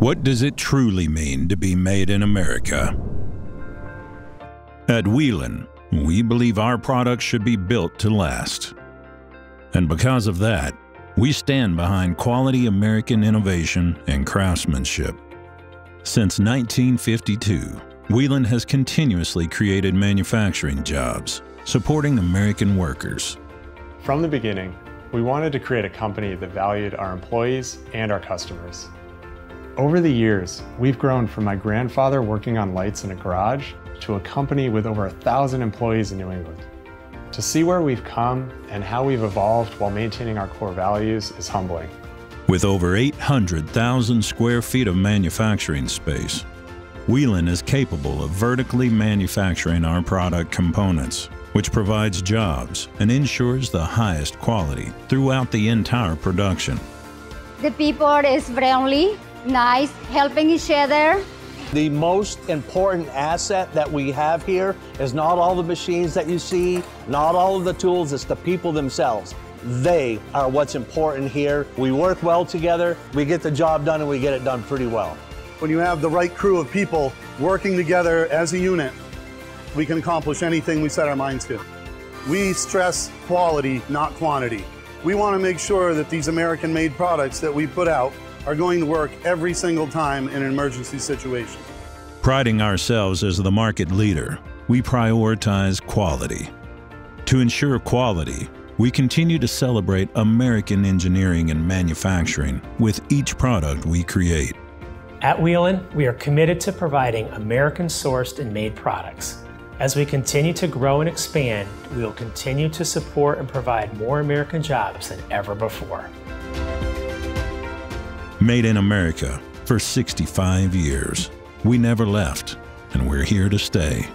What does it truly mean to be made in America? At Whelen, we believe our products should be built to last. And because of that, we stand behind quality American innovation and craftsmanship. Since 1952, Whelen has continuously created manufacturing jobs, supporting American workers. From the beginning, we wanted to create a company that valued our employees and our customers. Over the years, we've grown from my grandfather working on lights in a garage to a company with over a thousand employees in New England. To see where we've come and how we've evolved while maintaining our core values is humbling. With over 800,000 square feet of manufacturing space, Whelen is capable of vertically manufacturing our product components, which provides jobs and ensures the highest quality throughout the entire production. The people is friendly, nice, helping each other. The most important asset that we have here is not all the machines that you see, not all of the tools, it's the people themselves. They are what's important here. We work well together, we get the job done, and we get it done pretty well. When you have the right crew of people working together as a unit, we can accomplish anything we set our minds to. We stress quality, not quantity. We want to make sure that these American made products that we put out are going to work every single time in an emergency situation. Priding ourselves as the market leader, we prioritize quality. To ensure quality, we continue to celebrate American engineering and manufacturing with each product we create. At Whelen, we are committed to providing American sourced and made products. As we continue to grow and expand, we will continue to support and provide more American jobs than ever before. Made in America for 65 years. We never left, and we're here to stay.